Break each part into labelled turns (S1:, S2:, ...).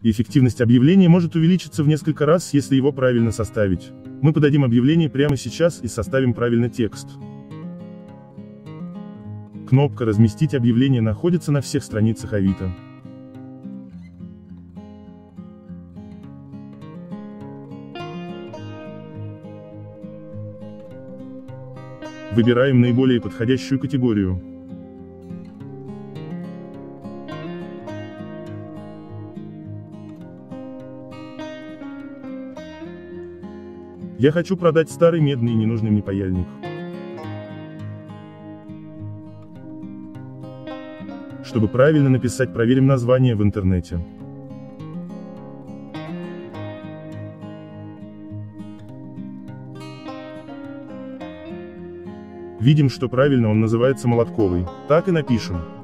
S1: Эффективность объявления может увеличиться в несколько раз, если его правильно составить. Мы подадим объявление прямо сейчас и составим правильно текст. Кнопка «Разместить объявление» находится на всех страницах Авито. Выбираем наиболее подходящую категорию. Я хочу продать старый медный и ненужный мне паяльник. Чтобы правильно написать, проверим название в интернете. Видим, что правильно он называется молотковый. Так и напишем.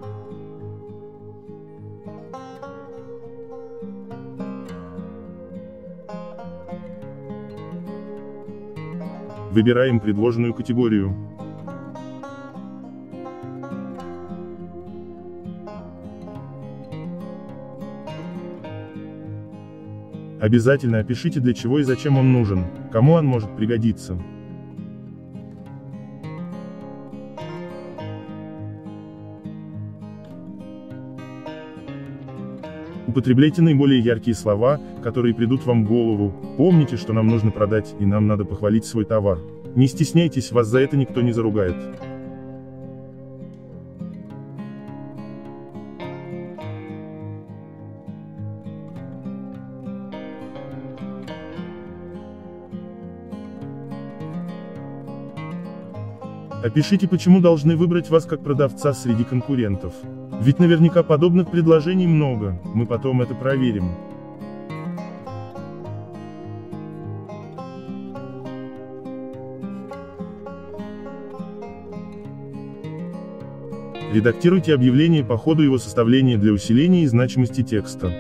S1: Выбираем предложенную категорию. Обязательно опишите для чего и зачем он нужен, кому он может пригодиться. Употребляйте наиболее яркие слова, которые придут вам в голову. Помните, что нам нужно продать, и нам надо похвалить свой товар. Не стесняйтесь, вас за это никто не заругает. Опишите, почему должны выбрать вас как продавца среди конкурентов. Ведь наверняка подобных предложений много, мы потом это проверим. Редактируйте объявление по ходу его составления для усиления и значимости текста.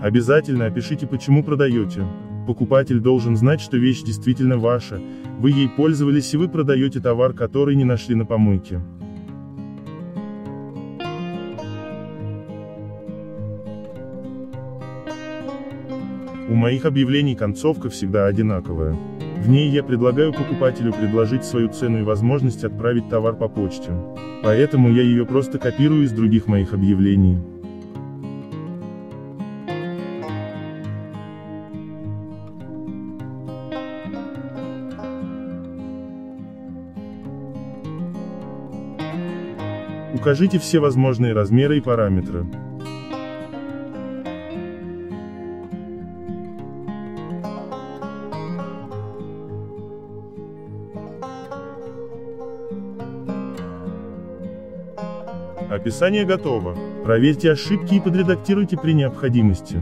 S1: Обязательно опишите почему продаете. Покупатель должен знать, что вещь действительно ваша, вы ей пользовались и вы продаете товар, который не нашли на помойке. У моих объявлений концовка всегда одинаковая. В ней я предлагаю покупателю предложить свою цену и возможность отправить товар по почте. Поэтому я ее просто копирую из других моих объявлений. Укажите все возможные размеры и параметры. Описание готово. Проверьте ошибки и подредактируйте при необходимости.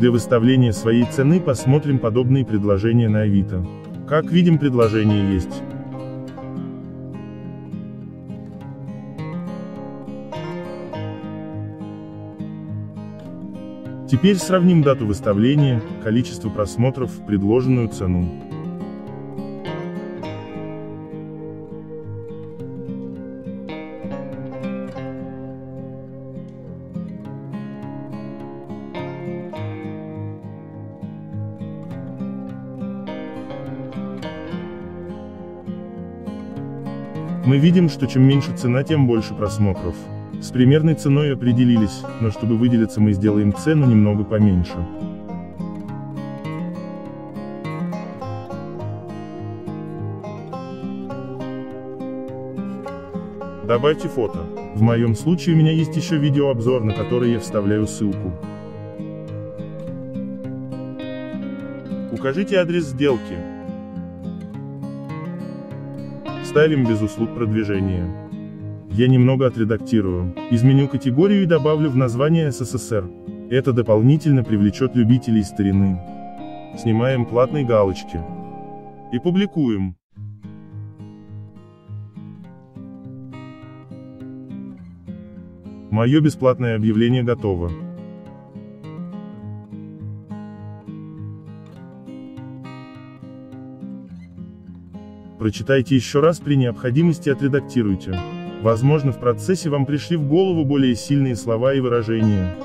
S1: Для выставления своей цены посмотрим подобные предложения на Авито. Как видим предложение есть. Теперь сравним дату выставления, количество просмотров, предложенную цену. Мы видим, что чем меньше цена, тем больше просмотров. С примерной ценой определились, но чтобы выделиться мы сделаем цену немного поменьше. Добавьте фото. В моем случае у меня есть еще видеообзор, на который я вставляю ссылку. Укажите адрес сделки. Ставим без услуг продвижения. Я немного отредактирую, изменю категорию и добавлю в название СССР. Это дополнительно привлечет любителей старины. Снимаем платные галочки. И публикуем. Мое бесплатное объявление готово. Прочитайте еще раз при необходимости отредактируйте. Возможно в процессе вам пришли в голову более сильные слова и выражения.